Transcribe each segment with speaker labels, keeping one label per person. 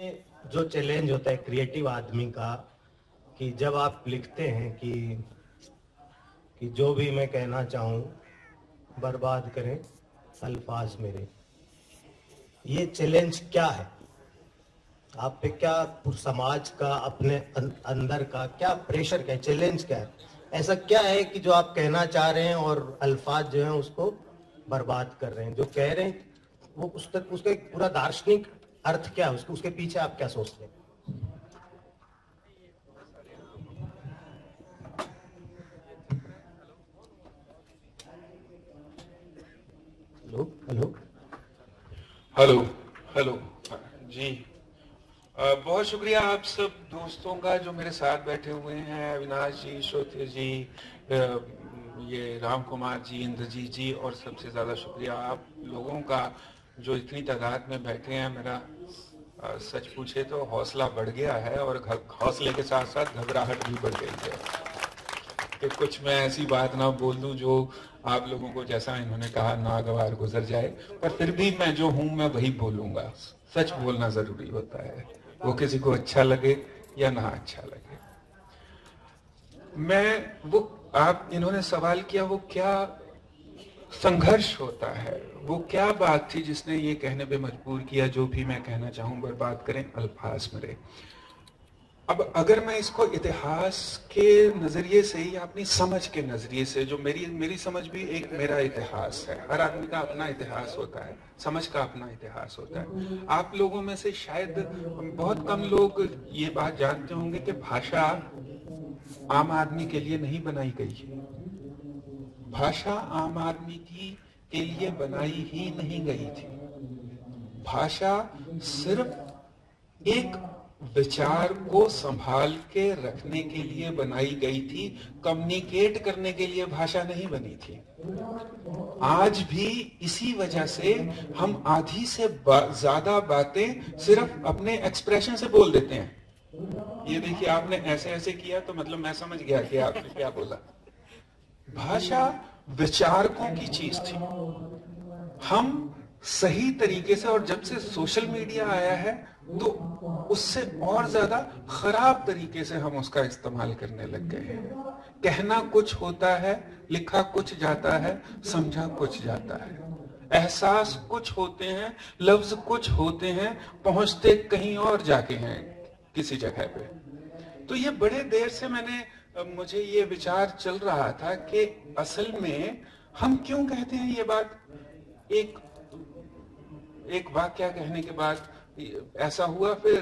Speaker 1: जो चैलेंज होता है क्रिएटिव आदमी का कि जब आप लिखते हैं कि कि जो भी मैं कहना चाहूँ बर्बाद करें अल्फाज मेरे। ये चैलेंज क्या है? आप पे क्या समाज का अपने अं-, अंदर का क्या प्रेशर क्या है? चैलेंज क्या है? ऐसा क्या है कि जो आप कहना चाह रहे हैं और अल्फाज जो हैं उसको बर्बाद कर रहे हैं? जो कह रहे हैं वो उस तक उसका एक पूरा दार्शनिक अर्थ क्या है? उसके उसके पीछे आप क्या सोचते हैं? Hello hello.
Speaker 2: Hello hello. जी। बहुत शुक्रिया आप सब दोस्तों का जो मेरे साथ बैठे हुए हैं, अविनाश जी श्रोत्य जी ये राम कुमार जी, इंद्रजीत जी, और सबसे ज़्यादा शुक्रिया आप लोगों का। जो इतनी तादाद में बैठे हैं, मेरा सच पूछे तो हौसला बढ़ गया है और हौसले के साथ साथ घबराहट भी बढ़ गई है। कि कुछ मैं ऐसी बात ना बोल दूँ जो आप लोगों को जैसा इन्होंने कहा नागवार गुजर जाए, पर फिर भी मैं जो हूँ, मैं वही बोलूँगा। सच बोलना ज़रूरी होता है। वो किसी को अच्छा लगे या ना अच्छा लगे। मैं, वो, आप, इन्होंने सवाल किया, वो क्या संघर्ष होता है। वो क्या बात थी जिसने ये कहने पे मजबूर किया, जो भी मैं कहना चाहूँ, बर्बाद करें, अल्फाज मेरे। अब अगर मैं इसको इतिहास के नज़रिए से ही, अपनी समझ के नज़रिए से, जो मेरी मेरी समझ भी एक मेरा इतिहास है। हर आदमी का अपना इतिहास होता है, समझ का अपना इतिहास होता है। आप लोगों में से शायद बहुत कम लोग ये बात जानते होंगे कि भाषा आम आदमी के लिए नहीं बनाई गई है। भाषा आम आदमी की के लिए बनाई ही नहीं गई थी। भाषा सिर्फ़ एक विचार को संभाल के रखने के लिए बनाई गई थी कम्युनिकेट करने के लिए भाषा नहीं बनी थी। आज भी इसी वजह से हम आधी से बा, ज़्यादा बातें सिर्फ़ अपने एक्सप्रेशन से बोल देते हैं। ये देखिए आपने ऐसे ऐसे किया तो मतलब मैं समझ गया कि आपने क्या बोला। भाषा विचारकों की चीज़ थी। हम सही तरीके से और जब से सोशल मीडिया आया है तो उससे और ज़्यादा खराब तरीके से हम उसका इस्तेमाल करने लग गए हैं। कहना कुछ होता है, लिखा कुछ जाता है, समझा कुछ जाता है। एहसास कुछ होते हैं, लफ्ज कुछ होते हैं, पहुँचते कहीं और जाके हैं किसी जगह पे। तो ये बड़े देर से मैंने मुझे ये विचार चल रहा था कि असल में हम क्यों कहते हैं ये बात? एक एक वाक्य कहने के बाद ऐसा हुआ, फिर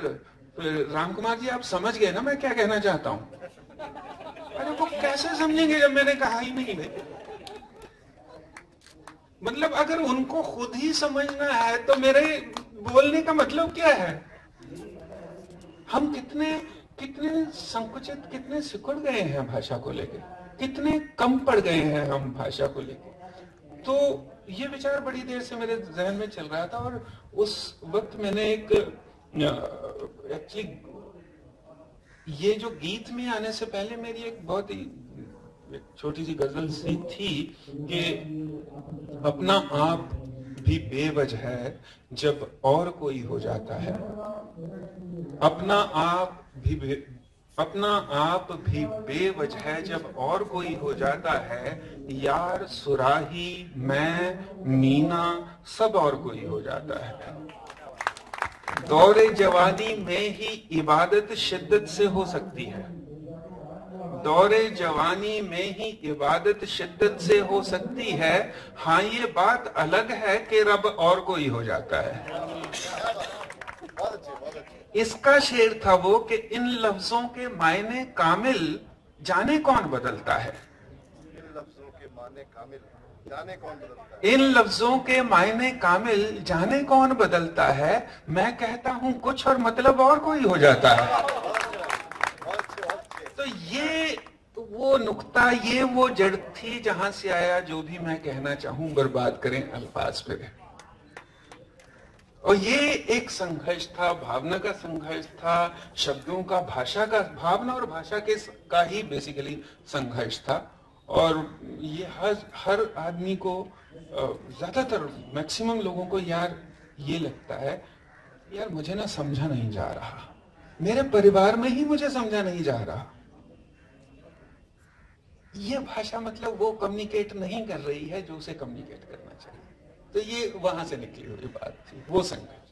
Speaker 2: फिर राम कुमार जी, आप समझ गए ना मैं क्या कहना चाहता हूँ? अरे वो कैसे समझेंगे जब मैंने कहा ही नहीं? भाई मतलब अगर उनको खुद ही समझना है तो मेरे बोलने का मतलब क्या है? हम कितने कितने संकुचित, कितने सिकुड़ गए हैं भाषा को लेकर, कितने कम पड़ गए हैं हम भाषा को लेकर। तो ये विचार बड़ी देर से मेरे जहन में चल रहा था और उस वक्त मैंने एक एक्चुअली ये जो गीत में आने से पहले मेरी एक बहुत ही छोटी सी गज़ल सी थी कि अपना आप भी बेवजह है जब और कोई हो जाता है। अपना आप भी अपना आप भी बेवजह जब और कोई हो जाता है। यार, सुराही, मैं, मीना, सब और कोई हो जाता है। दौरे जवानी में ही इबादत शिद्दत से हो सकती है। दौरे जवानी में ही इबादत शिद्दत से हो सकती है। हाँ ये बात अलग है कि रब और कोई हो जाता है। इसका शेर था वो कि इन लफ्जों के मायने कामिल जाने कौन बदलता है? इन लफ्जों के मायने कामिल जाने कौन बदलता है? इन लफ्जों के मायने कामिल जाने कौन बदलता है मैं कहता हूँ कुछ और मतलब और कोई हो जाता है तो ये वो नुक्ता ये वो जड़ थी जहाँ से आया, जो भी मैं कहना चाहूँ, बर्बाद करें अल्फाज पे और ये एक संघर्ष था, भावना का संघर्ष था, शब्दों का, भाषा का, भावना और भाषा के का ही बेसिकली संघर्ष था। और ये हर हर आदमी को ज़्यादातर मैक्सिमम लोगों को यार ये लगता है, यार मुझे ना समझा नहीं जा रहा। मेरे परिवार में ही मुझे समझा नहीं जा रहा। ये भाषा मतलब वो कम्युनिकेट नहीं कर रही है जो उसे कम्युनिकेट करना चाहिए। तो ये वहाँ से निकली हुई बात थी, वो संघर्ष